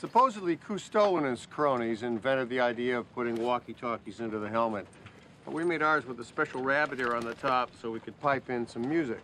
Supposedly, Cousteau and his cronies invented the idea of putting walkie-talkies into the helmet. But we made ours with a special rabbit ear on the top so we could pipe in some music.